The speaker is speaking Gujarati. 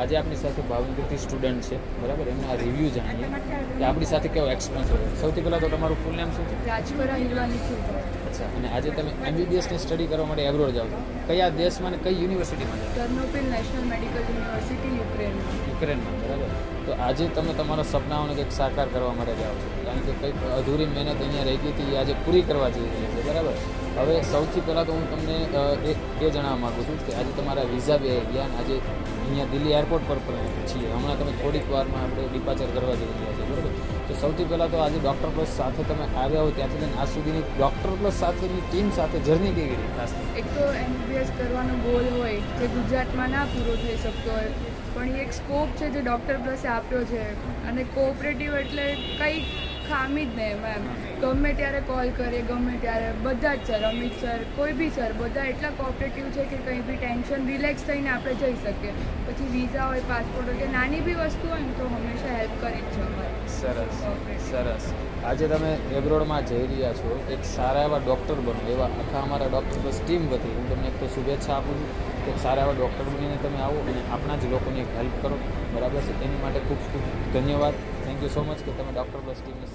આજે આપણી સાથે ભાવનગરથી સ્ટુડન્ટ છે બરાબર? એમનો આ રિવ્યુ જાણીએ. કે આપણી સાથે કેવો એક્સપિરિયન્સ હોય સૌથી પહેલાં તો તમારું ફૂલ નેમ શું? છે રાજપરા હિરવાની અચ્છા અને આજે તમે એમબીબીએસની સ્ટડી કરવા માટે એબ્રોડ જાઓ છો. કયા દેશમાં અને કઈ યુનિવર્સિટીમાં જાઓ? ટર્નોપિલ નેશનલ મેડિકલ યુનિવર્સિટી યુક્રેનમાં. યુક્રેનમાં બરાબર? તો આજે તમે તમારા સપનાઓને કંઈક સાકાર કરવા માટે જાઓ છો. કારણ કે કંઈક અધૂરી મહેનત અહીંયા રહી ગઈ હતી એ આજે પૂરી કરવા જઈ રહી છે બરાબર? હવે સૌથી પહેલાં તો હું તમને એ એ જણાવવા માગું છું કે આજે તમારા વિઝા બે ગયા અને આજે અહીંયા દિલ્હી એરપોર્ટ પર છીએ. હમણાં તમે થોડીક વારમાં આપણે ડિપાચર કરવા જઈ રહ્યા છીએ, બરાબર? તો સૌથી પહેલાં તો આજે ડૉક્ટર પ્લસ સાથે તમે આવ્યા હો ત્યાંથી લઈને આજ સુધીની ડૉક્ટર પ્લસ સાથેની ટીમ સાથે જર્ની કેવી રહી? ખાસ એક તો એમબીબીએસ કરવાનો ગોલ હોય જે ગુજરાતમાં ના પૂરો થઈ શકતો હોય, પણ એ એક સ્કોપ છે જે ડૉક્ટર પ્લસે આપ્યો છે. અને કોઓપરેટિવ એટલે કંઈ ખામી જ નહીં એમ ગમે ત્યારે કોલ કરીએ ગમે ત્યારે બધા જ સર અમિત સર કોઈ બી સર બધા એટલા કોઓપરેટિવ છે કે કંઈ બી ટેન્શન રિલેક્સ થઈને આપણે જઈ શકીએ. પછી વિઝા હોય પાસપોર્ટ હોય કે નાની બી વસ્તુ હોય ને તો હંમેશા હેલ્પ કરી જ છે અમારી. સરસ સરસ. આજે તમે એબ્રોડમાં જઈ રહ્યા છો એક સારા એવા ડૉક્ટર બનો. એવા આખા અમારા ડૉક્ટર બસ ટીમ વતી હું તમને એક તો શુભેચ્છા આપું છું કે સારા એવા ડૉક્ટર બનીને તમે આવો અને આપણા જ લોકોની હેલ્પ કરો. બરાબર છે? એની માટે ખૂબ ખૂબ ધન્યવાદ. થેન્ક યુ સો મચ કે તમે ડૉક્ટર પ્લસ ટીમને